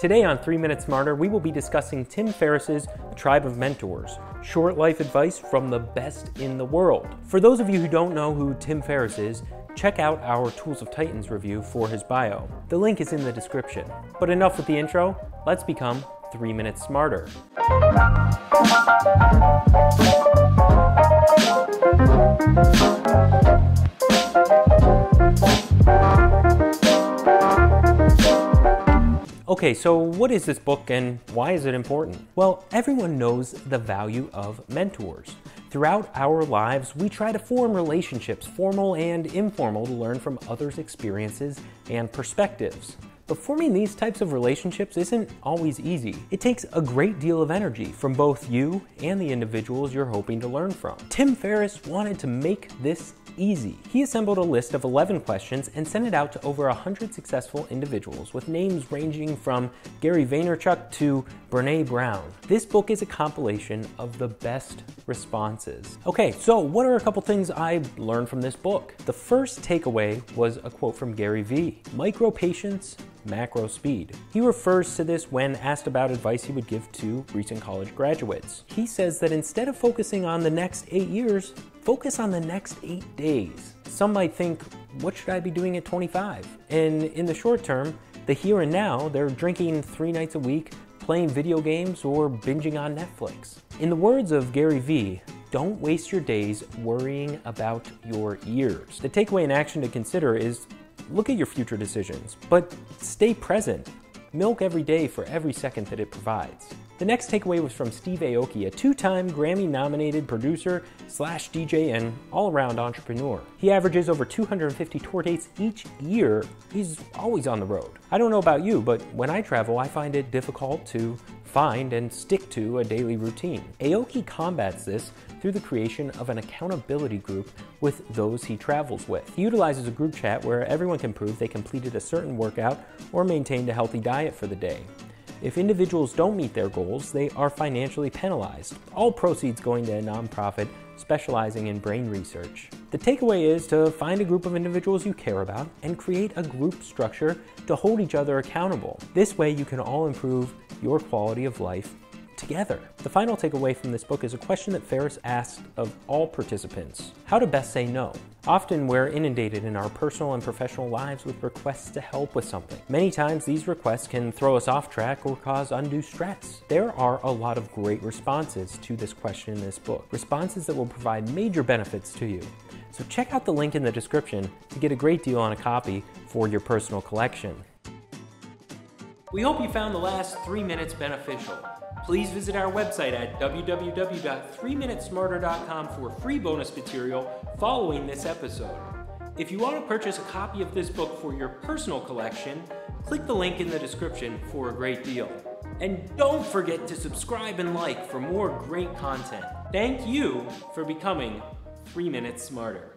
Today on 3 Minutes Smarter, we will be discussing Tim Ferriss's Tribe of Mentors, short life advice from the best in the world. For those of you who don't know who Tim Ferriss is, check out our Tools of Titans review for his bio. The link is in the description. But enough with the intro, let's become 3 Minutes Smarter. Okay, so what is this book and why is it important? Well, everyone knows the value of mentors. Throughout our lives, we try to form relationships, formal and informal, to learn from others' experiences and perspectives. But forming these types of relationships isn't always easy. It takes a great deal of energy from both you and the individuals you're hoping to learn from. Tim Ferriss wanted to make this easy. He assembled a list of 11 questions and sent it out to over 100 successful individuals with names ranging from Gary Vaynerchuk to Brene Brown. This book is a compilation of the best responses. Okay, so what are a couple things I learned from this book? The first takeaway was a quote from Gary Vee Micro patience, macro speed. He refers to this when asked about advice he would give to recent college graduates. He says that instead of focusing on the next eight years, focus on the next eight days. Some might think, what should I be doing at 25? And in the short term, the here and now, they're drinking three nights a week, playing video games, or binging on Netflix. In the words of Gary Vee, don't waste your days worrying about your years. The takeaway in action to consider is look at your future decisions, but stay present. Milk every day for every second that it provides. The next takeaway was from Steve Aoki, a two-time Grammy-nominated producer slash DJ and all-around entrepreneur. He averages over 250 tour dates each year. He's always on the road. I don't know about you, but when I travel, I find it difficult to find and stick to a daily routine. Aoki combats this through the creation of an accountability group with those he travels with. He utilizes a group chat where everyone can prove they completed a certain workout or maintained a healthy diet for the day. If individuals don't meet their goals, they are financially penalized, all proceeds going to a nonprofit specializing in brain research. The takeaway is to find a group of individuals you care about and create a group structure to hold each other accountable. This way you can all improve your quality of life together. The final takeaway from this book is a question that Ferriss asked of all participants how to best say no. Often we're inundated in our personal and professional lives with requests to help with something. Many times these requests can throw us off track or cause undue stress. There are a lot of great responses to this question in this book, responses that will provide major benefits to you. So check out the link in the description to get a great deal on a copy for your personal collection. We hope you found the last three minutes beneficial please visit our website at www.3minutessmarter.com for free bonus material following this episode. If you want to purchase a copy of this book for your personal collection, click the link in the description for a great deal. And don't forget to subscribe and like for more great content. Thank you for becoming 3 Minutes Smarter.